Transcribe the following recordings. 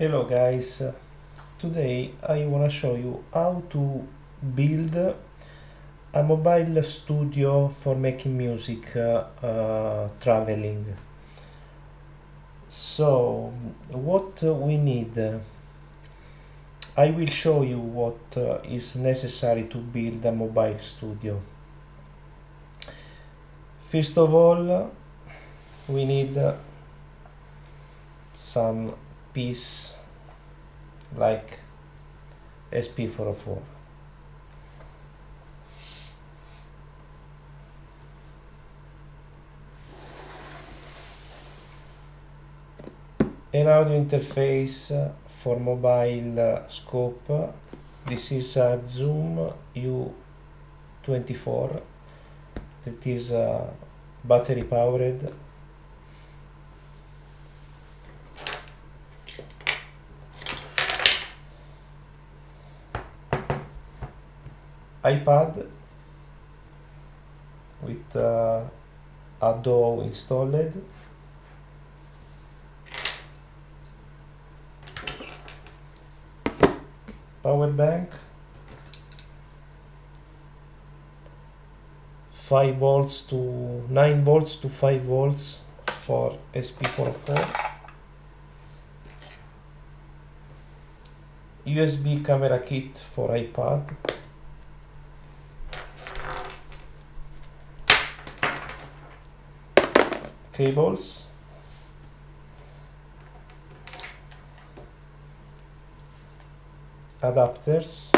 Hello guys, today I want to show you how to build a mobile studio for making music uh, uh, traveling. So what we need, I will show you what uh, is necessary to build a mobile studio. First of all, we need some piece like SP404. An audio interface for mobile scope. This is a Zoom U24 that is uh, battery powered iPad with uh, a DAW installed. Power bank. 5 volts to 9 volts to 5 volts for SP404 USB camera kit for iPad cables adapters.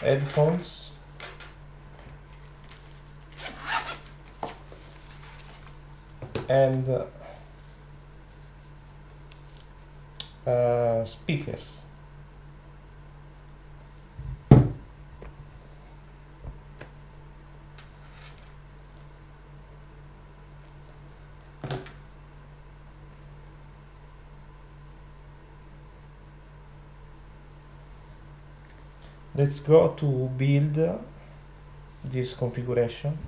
Headphones. And uh, speakers let's go to build this configuration.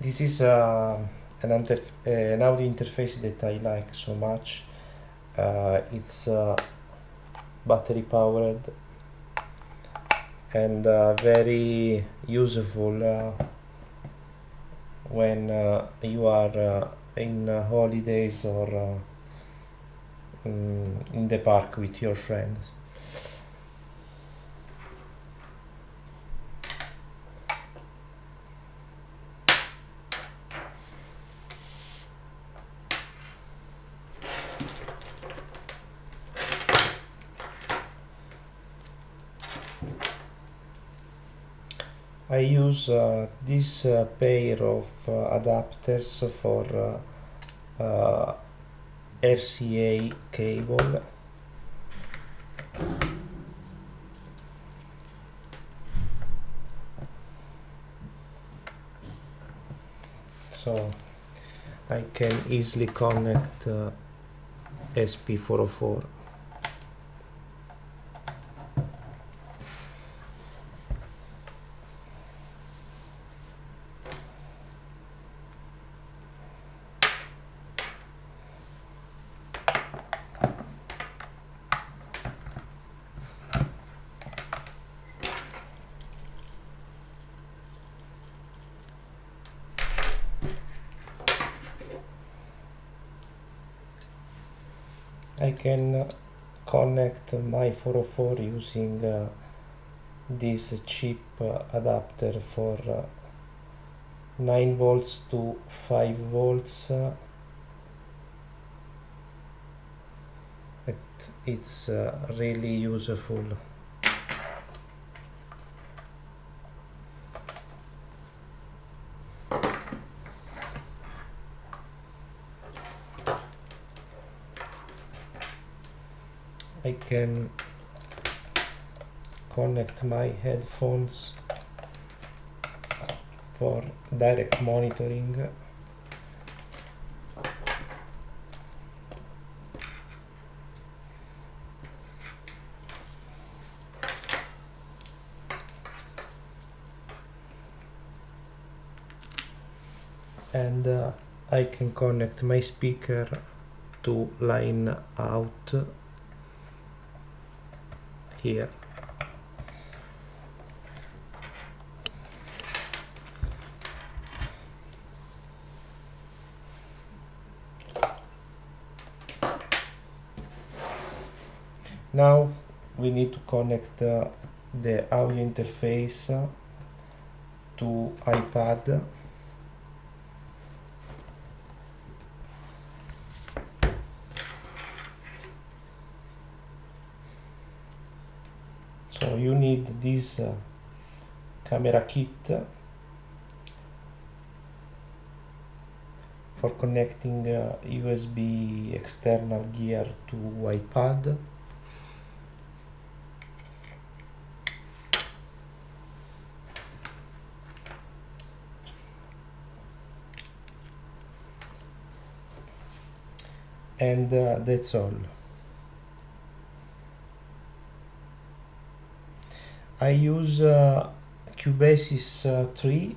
This is uh, an, uh, an audio interface that I like so much. Uh, it's uh, battery powered and uh, very useful uh, when you are in holidays or mm, in the park with your friends I use uh, this uh, pair of uh, adapters for uh, uh, RCA cable. So I can easily connect uh, SP404 I can connect my 404 using uh, this cheap uh, adapter for uh, 9 volts to 5 volts uh, it, it's uh, really useful. I can connect my headphones for direct monitoring. And uh, I can connect my speaker to line out here now we need to connect uh, the audio interface to iPad so you need this uh, camera kit for connecting uh, USB external gear to iPad. And uh, that's all I use uh, Cubasis uh, 3